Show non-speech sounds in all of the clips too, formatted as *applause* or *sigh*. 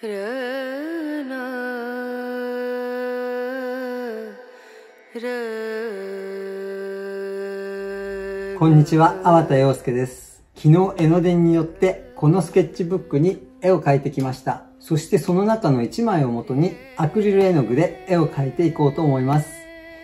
こんにちは、粟田洋介です。昨日、江ノ電によって、このスケッチブックに絵を描いてきました。そしてその中の1枚をもとに、アクリル絵の具で絵を描いていこうと思います。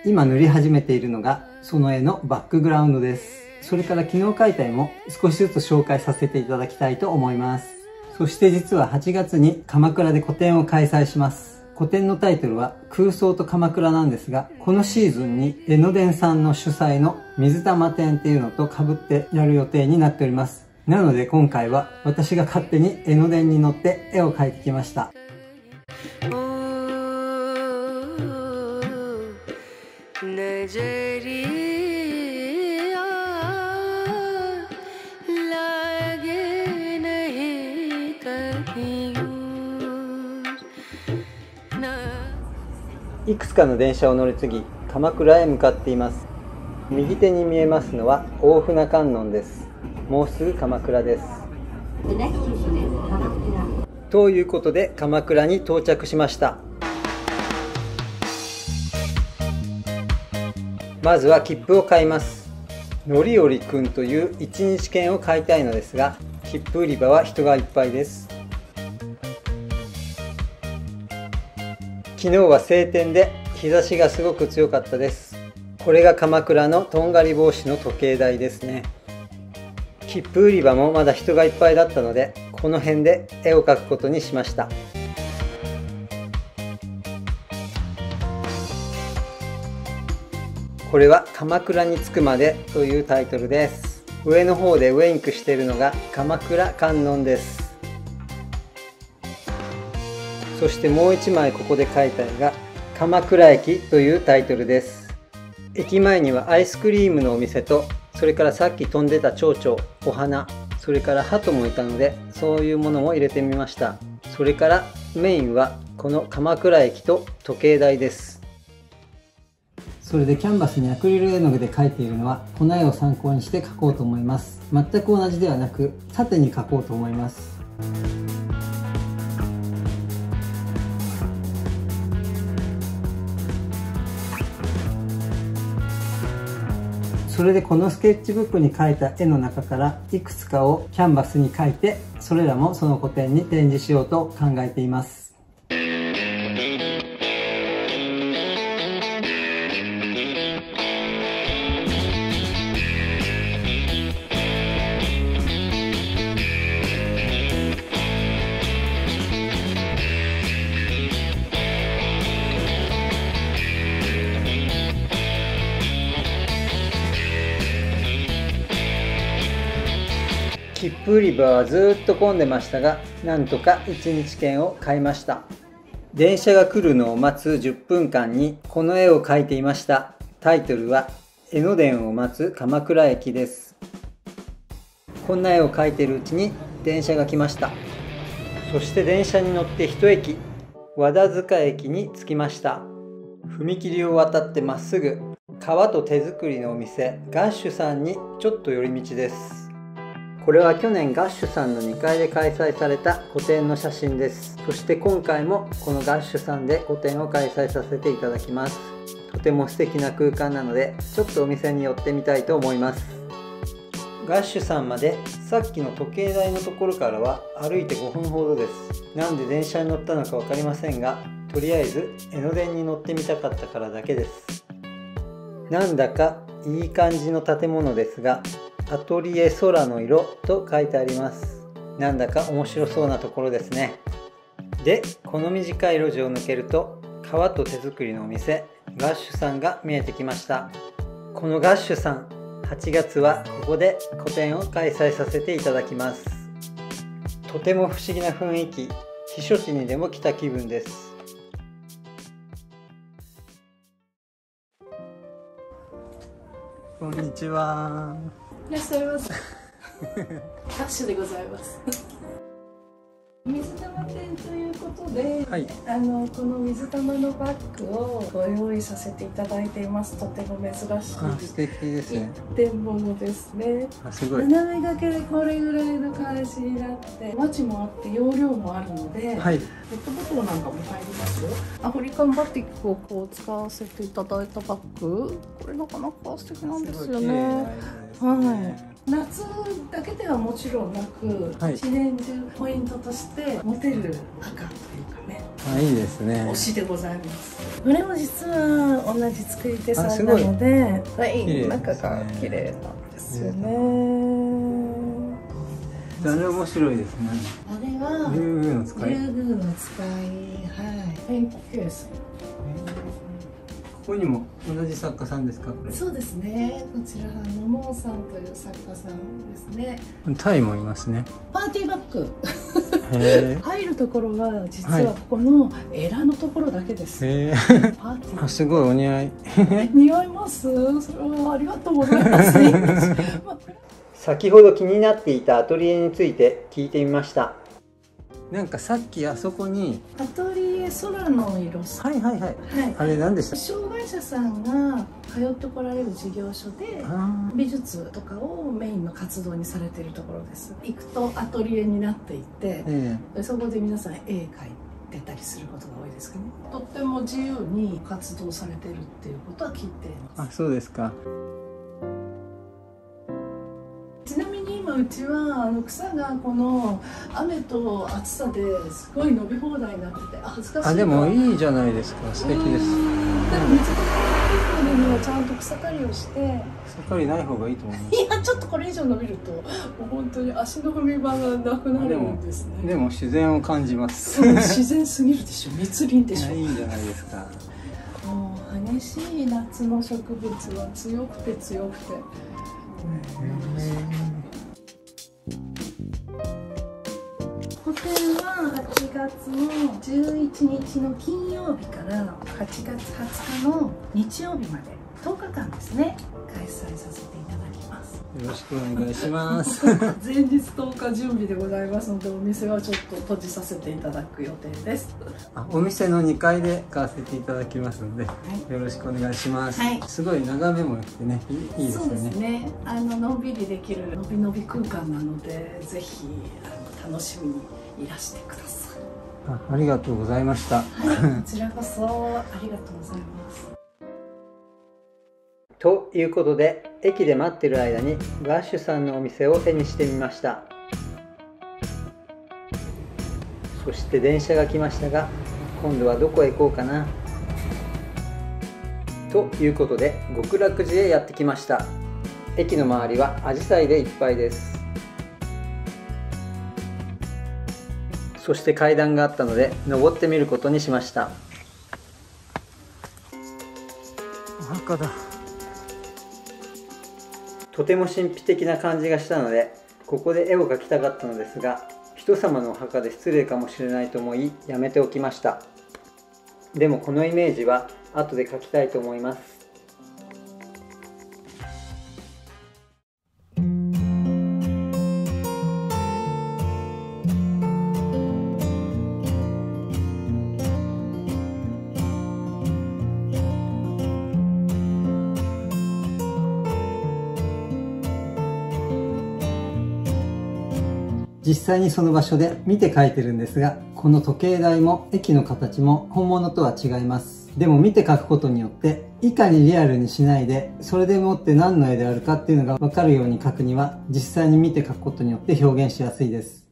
今塗り始めているのが、その絵のバックグラウンドです。それから昨日描いた絵も少しずつ紹介させていただきたいと思います。そして実は8月に鎌倉で個展を開催します。個展のタイトルは空想と鎌倉なんですが、このシーズンに江ノ電さんの主催の水玉展っていうのと被ってやる予定になっております。なので今回は私が勝手に江ノ電に乗って絵を描いてきました。いくつかの電車を乗り継ぎ鎌倉へ向かっています。右手に見えますのは大船観音です。もうすぐ鎌倉です。ということで鎌倉に到着しました。まずは切符を買います。のりおりくんという1日券を買いたいのですが切符売り場は人がいっぱいです。昨日は晴天で日差しがすごく強かったです。これが鎌倉のとんがり帽子の時計台ですね。切符売り場もまだ人がいっぱいだったのでこの辺で絵を描くことにしました。これは鎌倉に着くまでというタイトルです。上の方でウェインクしているのが鎌倉観音です。そしてもう一枚ここで書いた絵が鎌倉駅というタイトルです。駅前にはアイスクリームのお店とそれからさっき飛んでた蝶々お花それから鳩もいたのでそういうものも入れてみました。それからメインはこの鎌倉駅と時計台です。それでキャンバスにアクリル絵の具で描いているのはこの絵を参考にして描こうと思います。全く同じではなく縦に描こうと思います。それでこのスケッチブックに描いた絵の中からいくつかをキャンバスに描いてそれらもその個展に展示しようと考えています。切符売り場はずっと混んでましたがなんとか1日券を買いました。電車が来るのを待つ10分間にこの絵を描いていました。タイトルは江ノ電を待つ鎌倉駅です。こんな絵を描いてるうちに電車が来ました。そして電車に乗って一駅和田塚駅に着きました。踏切を渡ってまっすぐ革と手作りのお店ガッシュさんにちょっと寄り道です。これは去年ガッシュさんの2階で開催された個展の写真です。そして今回もこのガッシュさんで個展を開催させていただきます。とても素敵な空間なのでちょっとお店に寄ってみたいと思います。ガッシュさんまでさっきの時計台のところからは歩いて5分ほどです。なんで電車に乗ったのか分かりませんがとりあえず江ノ電に乗ってみたかったからだけです。なんだかいい感じの建物ですがアトリエ空の色と書いてあります。なんだか面白そうなところですね。でこの短い路地を抜けると革と手作りのお店ガッシュさんが見えてきました。このガッシュさん8月はここで個展を開催させていただきます。とても不思議な雰囲気。避暑地にでも来た気分です。こんにちは。いらっしゃいます。*laughs* 拍手でございます。ことで、はい、あのこの水玉のバッグをご用意させていただいています。とても珍しい素敵ですね。一点物ですね。あすごい。斜め掛けでこれぐらいの感じになってマチもあって容量もあるので、はい、ペットボトルなんかも入りますよ。アフリカンバティックをこう使わせていただいたバッグ。これなかなか素敵なんですよね。はい夏だけではもちろんなく、はい、一年中ポイントとして持てる赤というかねあいいですね。推しでございます。これも実は同じ作り手さんなのではい、中が綺麗なんですよね。あれ面白いですね。あれはリュウグウの使い。リュウグウの使い。はい。ペンケースここにも同じ作家さんですか？そうですね。こちら野茂さんという作家さんですね。タイもいますね。パーティーバッグ *laughs* 入るところは実はここのエラのところだけです、へパーティー。すごいお似合い。*laughs* 似合います。それはありがとうございます。*laughs* 先ほど気になっていたアトリエについて聞いてみました。なんかさっきあそこにアトリエ空の色。はいはいはい、はい、あれ何でした？障害者さんが通ってこられる事業所で美術とかをメインの活動にされているところです。行くとアトリエになっていて、えー、そこで皆さん絵描いてたりすることが多いですかね。とっても自由に活動されてるっていうことは聞いています。あそうですかうちはあの草がこの雨と暑さですごい伸び放題になってて恥ずかしいあでもいいじゃないですか。素敵です。でも水がないにはちゃんと草刈りをして。草刈りない方がいいと思います。いやちょっとこれ以上伸びるともう本当に足の踏み場がなくなるんですね。でも自然を感じます。自然すぎるでしょ密林でしょいいんじゃないですか。もう激しい夏の植物は強くて強くて、個展は8月の11日の金曜日から8月20日の日曜日まで10日間ですね開催させていただきます。よろしくお願いします。*laughs* 前日10日準備でございますのでお店はちょっと閉じさせていただく予定です。あお店の2階で買わせていただきますので、はい、よろしくお願いします、はい、すごい眺めも良くてねいいですね。そうですね。あののんびりできるのびのび空間なのでぜひ楽しみにいらしてください。あありがとうございました、はい、こちらこそありがとうございます。*laughs* ということで駅で待ってる間にガッシュさんのお店を手にしてみました。そして電車が来ましたが今度はどこへ行こうかな。ということで極楽寺へやってきました。駅の周りはアジサイでいっぱいですそして階段があったので登ってみることにしました。お墓だ。とても神秘的な感じがしたのでここで絵を描きたかったのですが人様のお墓で失礼かもしれないと思いやめておきました。でもこのイメージは後で描きたいと思います実際にその場所で見て描いてるんですが、この時計台も駅の形も本物とは違います。でも見て描くことによって、いかにリアルにしないで、それでもって何の絵であるかっていうのがわかるように描くには、実際に見て描くことによって表現しやすいです。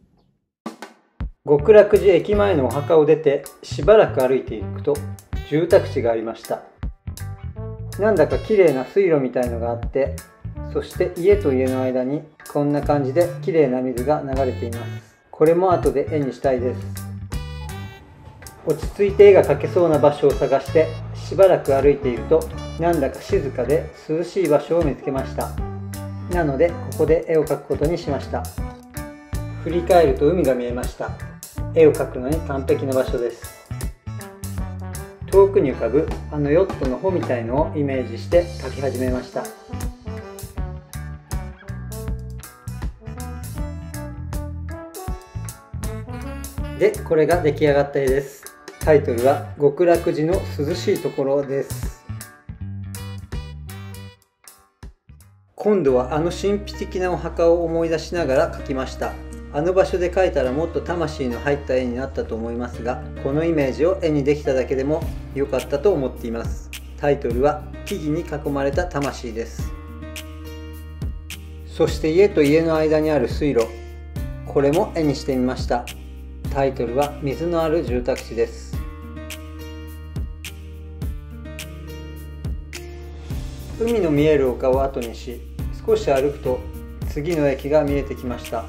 極楽寺駅前のお墓を出て、しばらく歩いていくと、住宅地がありました。なんだか綺麗な水路みたいのがあって、そして家と家の間にこんな感じで綺麗な水が流れています。これも後で絵にしたいです。落ち着いて絵が描けそうな場所を探してしばらく歩いているとなんだか静かで涼しい場所を見つけました。なのでここで絵を描くことにしました。振り返ると海が見えました。絵を描くのに完璧な場所です。遠くに浮かぶあのヨットの帆みたいのをイメージして描き始めました。でこれが出来上がった絵です。タイトルは極楽寺の涼しいところです。今度はあの神秘的なお墓を思い出しながら描きました。あの場所で描いたらもっと魂の入った絵になったと思いますがこのイメージを絵にできただけでも良かったと思っています。タイトルは木々に囲まれた魂です。そして家と家の間にある水路。これも絵にしてみました。タイトルは水のある住宅地です。海の見える丘を後にし少し歩くと次の駅が見えてきました。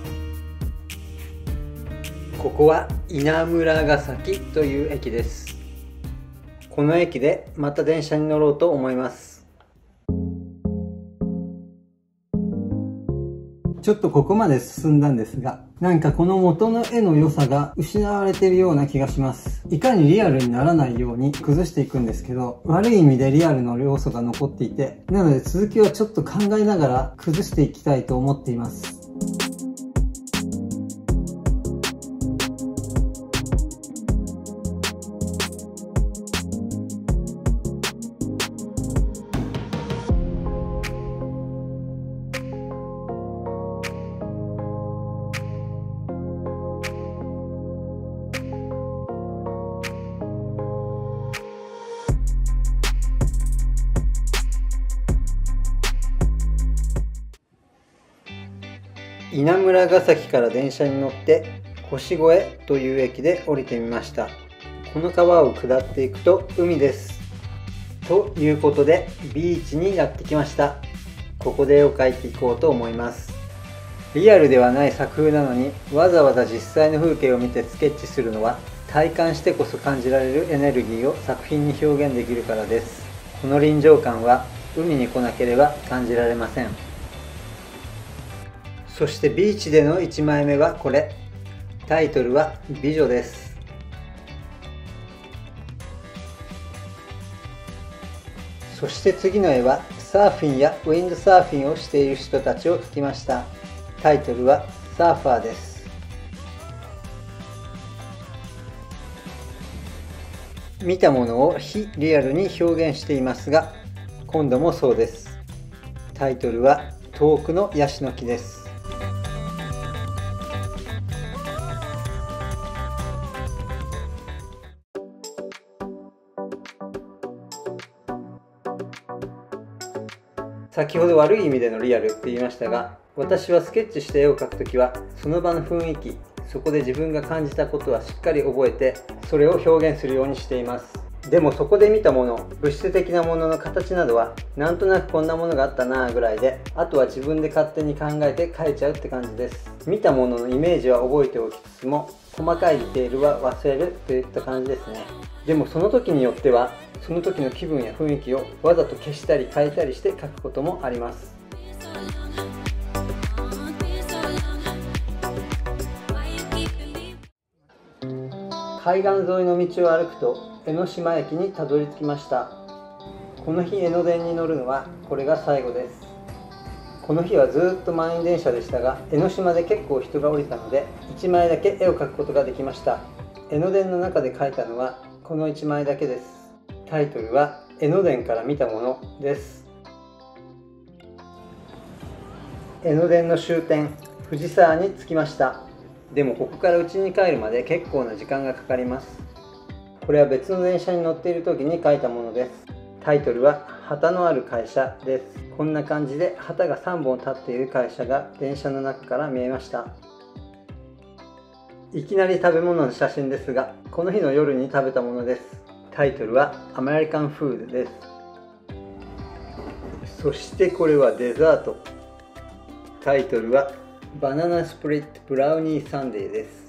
ここは稲村ヶ崎という駅です。この駅でまた電車に乗ろうと思います。ちょっとここまで進んだんですが、なんかこの元の絵の良さが失われているような気がします。いかにリアルにならないように崩していくんですけど、悪い意味でリアルの要素が残っていて、なので続きはちょっと考えながら崩していきたいと思っています。稲村ヶ崎から電車に乗って腰越という駅で降りてみました。この川を下っていくと海です。ということでビーチにやってきました。ここで絵を描いていこうと思います。リアルではない作風なのにわざわざ実際の風景を見てスケッチするのは体感してこそ感じられるエネルギーを作品に表現できるからです。この臨場感は海に来なければ感じられません。そしてビーチでの1枚目はこれ。タイトルは「美女」です。そして次の絵はサーフィンやウィンドサーフィンをしている人たちを描きました。タイトルは「サーファー」です。見たものを非リアルに表現していますが今度もそうです。タイトルは「遠くのヤシの木」です。先ほど悪い意味でのリアルって言いましたが私はスケッチして絵を描くときはその場の雰囲気そこで自分が感じたことはしっかり覚えてそれを表現するようにしています。でもそこで見たもの物質的なものの形などはなんとなくこんなものがあったなぐらいであとは自分で勝手に考えて描いちゃうって感じです。見たもののイメージは覚えておきつつも細かいディテールは忘れるといった感じですね。でもその時によってはその時の気分や雰囲気をわざと消したり変えたりして書くこともあります。海岸沿いの道を歩くと江ノ島駅にたどり着きました。この日江ノ電に乗るのはこれが最後です。この日はずっと満員電車でしたが江ノ島で結構人が降りたので1枚だけ絵を描くことができました。江ノ電の中で描いたのはこの1枚だけです。タイトルは江ノ電から見たものです。江ノ電の終点藤沢に着きました。でもここから家に帰るまで結構な時間がかかります。これは別の電車に乗っている時に書いたものです。タイトルは旗のある会社です。こんな感じで旗が3本立っている会社が電車の中から見えました。いきなり食べ物の写真ですがこの日の夜に食べたものです。タイトルはアメリカンフードです。そしてこれはデザート。タイトルはバナナスプリットブラウニーサンデーです。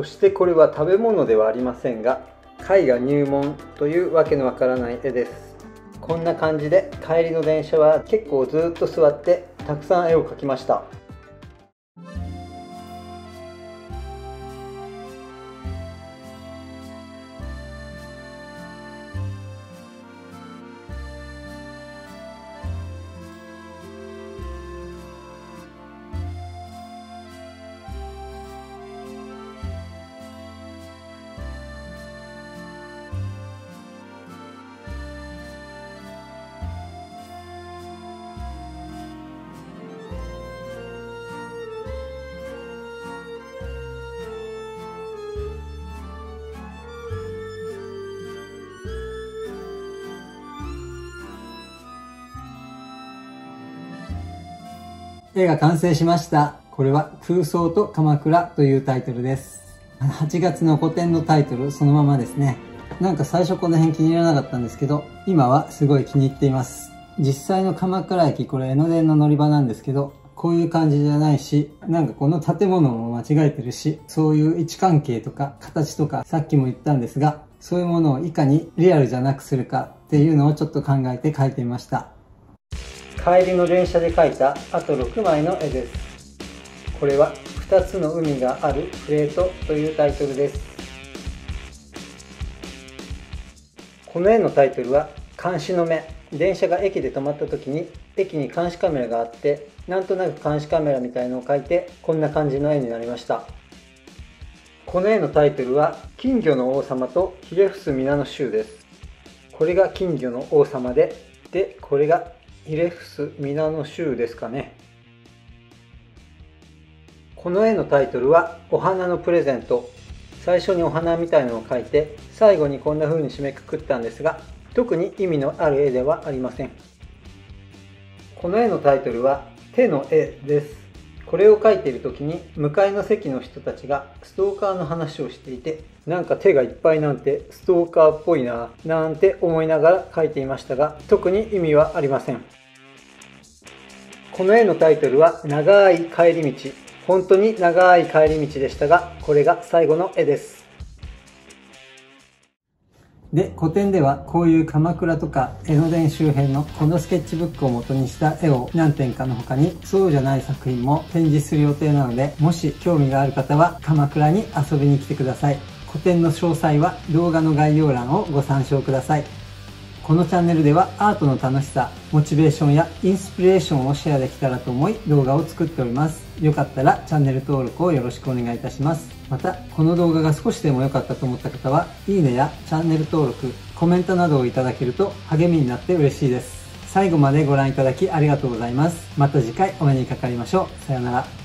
そしてこれは食べ物ではありませんが絵画入門というわけのわからない絵です。こんな感じで帰りの電車は結構ずっと座ってたくさん絵を描きました。絵が完成しました。これは空想と鎌倉というタイトルです。8月の古典のタイトルそのままですね。なんか最初この辺気に入らなかったんですけど、今はすごい気に入っています。実際の鎌倉駅、これ江ノ電の乗り場なんですけど、こういう感じじゃないし、なんかこの建物も間違えてるし、そういう位置関係とか形とかさっきも言ったんですが、そういうものをいかにリアルじゃなくするかっていうのをちょっと考えて描いてみました。帰りの電車で描いたあと6枚の絵です。これは2つの海があるプレートというタイトルです。この絵のタイトルは監視の目。電車が駅で止まった時に駅に監視カメラがあってなんとなく監視カメラみたいのを描いてこんな感じの絵になりましたこの絵のタイトルは「金魚の王様とひれ伏す皆の衆」ですこれが金魚の王様ででこれがひれ伏す皆の衆ですかね。この絵のタイトルは「お花のプレゼント」最初にお花みたいのを描いて最後にこんな風に締めくくったんですが特に意味のある絵ではありません。この絵のタイトルは手の絵です。これを描いている時に向かいの席の人たちがストーカーの話をしていてなんか手がいっぱいなんてストーカーっぽいななんて思いながら描いていましたが特に意味はありません。この絵のタイトルは長い帰り道本当に長い帰り道でしたがこれが最後の絵ですで、古典ではこういう鎌倉とか江ノ電周辺のこのスケッチブックを元にした絵を何点かの他にそうじゃない作品も展示する予定なので、もし興味がある方は鎌倉に遊びに来てください。古典の詳細は動画の概要欄をご参照ください。このチャンネルではアートの楽しさ、モチベーションやインスピレーションをシェアできたらと思い動画を作っております。よかったらチャンネル登録をよろしくお願いいたします。また、この動画が少しでも良かったと思った方は、いいねやチャンネル登録、コメントなどをいただけると励みになって嬉しいです。最後までご覧いただきありがとうございます。また次回お目にかかりましょう。さようなら。